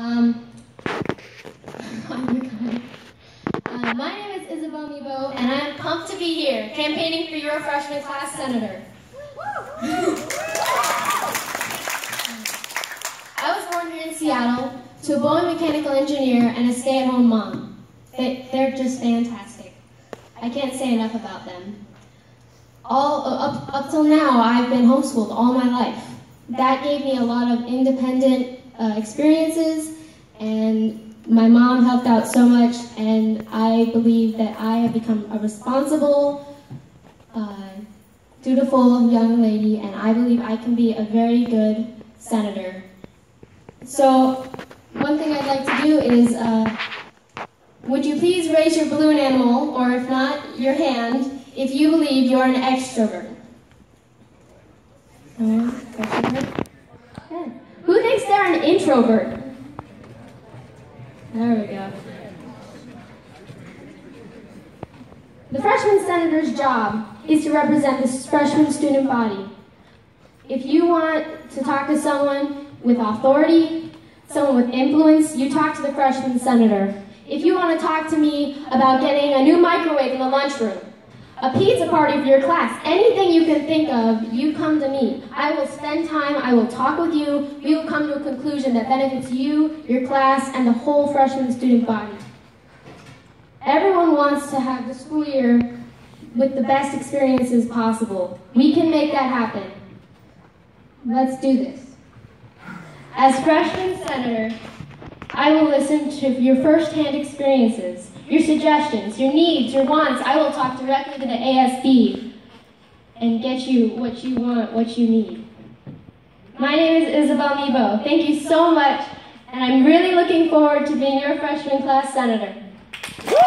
Um, uh, my name is Isabel Meboe, and I'm pumped to be here, campaigning for your freshman class senator. I was born here in Seattle to a Boeing mechanical engineer and a stay-at-home mom. They, they're just fantastic. I can't say enough about them. All up, up till now, I've been homeschooled all my life. That gave me a lot of independent uh, experiences, and my mom helped out so much, and I believe that I have become a responsible, uh, dutiful young lady, and I believe I can be a very good senator. So, one thing I'd like to do is, uh, would you please raise your balloon animal, or if not, your hand, if you believe you're an extrovert? Uh, yeah. Who thinks they're an introvert? There we go. The freshman senator's job is to represent the freshman student body. If you want to talk to someone with authority, someone with influence, you talk to the freshman senator. If you want to talk to me about getting a new microwave in the lunchroom, a pizza party for your class, anything you can think of, you come to me. I will spend time, I will talk with you, we will come to a conclusion that benefits you, your class, and the whole freshman student body. Everyone wants to have the school year with the best experiences possible. We can make that happen. Let's do this. As freshman senator, I will listen to your first-hand experiences, your suggestions, your needs, your wants. I will talk directly to the ASB and get you what you want, what you need. My name is Isabel Meboe. Thank you so much, and I'm really looking forward to being your freshman class senator. Woo!